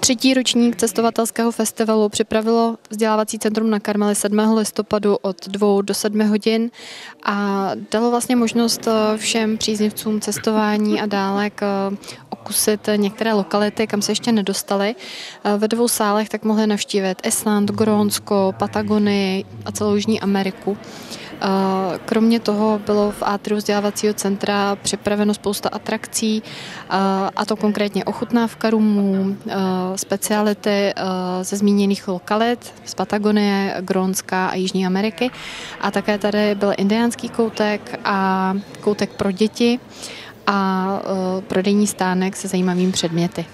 Třetí ročník cestovatelského festivalu připravilo vzdělávací centrum na Karmeli 7. listopadu od 2 do 7 hodin a dalo vlastně možnost eh, všem příznivcům cestování a dálek eh, okusit některé lokality, kam se ještě nedostali. Eh, ve dvou sálech tak mohli navštívit Island, Grónsko, Patagonii a celou Jižní Ameriku. Kromě toho bylo v Atriu vzdělávacího centra připraveno spousta atrakcí, a to konkrétně ochutnávka rumů, speciality ze zmíněných lokalit z Patagonie, Grónska a Jižní Ameriky. A také tady byl indiánský koutek a koutek pro děti a prodejní stánek se zajímavými předměty.